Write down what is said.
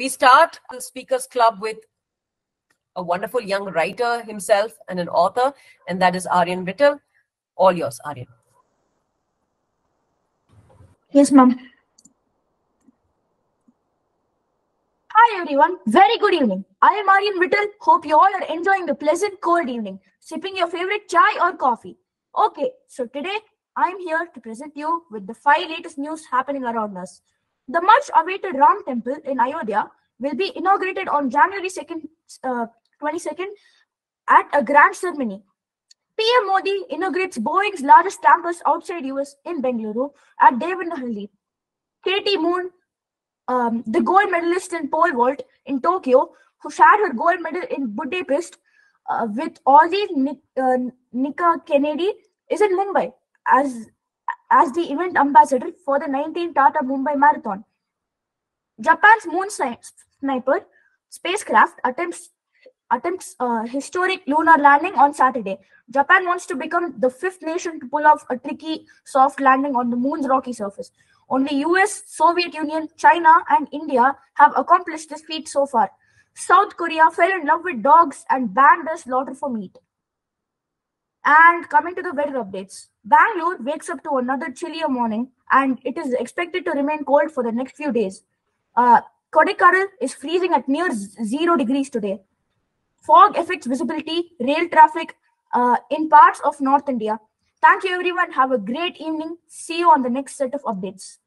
We start the Speakers Club with a wonderful young writer himself and an author, and that is Aaryan Vittal. All yours, Aaryan. Yes, ma'am. Hi, everyone. Very good evening. I am Aaryan Vittal. Hope you all are enjoying the pleasant cold evening, sipping your favorite chai or coffee. Okay, so today I am here to present you with the five latest news happening around us. The much awaited Ram Temple in Ayodhya will be inaugurated on January 2nd, uh, 22nd at a grand ceremony. PM Modi inaugurates Boeing's largest campus outside US in Bengaluru at Devanahalli. Katie Moon, um, the gold medalist in pole vault in Tokyo, who shared her gold medal in Budapest uh, with Aussie Nick, uh, Nika Kennedy, is in Mumbai as as the event ambassador for the 19th Tata Mumbai Marathon. Japan's moon sniper spacecraft attempts attempts a historic lunar landing on Saturday. Japan wants to become the fifth nation to pull off a tricky soft landing on the moon's rocky surface. Only US, Soviet Union, China, and India have accomplished this feat so far. South Korea fell in love with dogs and banned the slaughter for meat. And coming to the weather updates, Bangalore wakes up to another chillier morning, and it is expected to remain cold for the next few days. Uh, Kodaikanal is freezing at near zero degrees today. Fog affects visibility, rail traffic uh, in parts of North India. Thank you, everyone. Have a great evening. See you on the next set of updates.